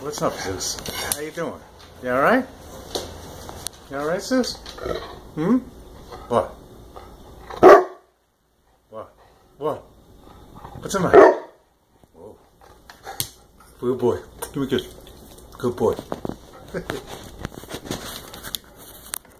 What's up, Zeus? How you doing? You all right? You all right, Zeus? Hmm? What? What? What? What's in my? Whoa. Good boy. Give me a kiss. Good boy.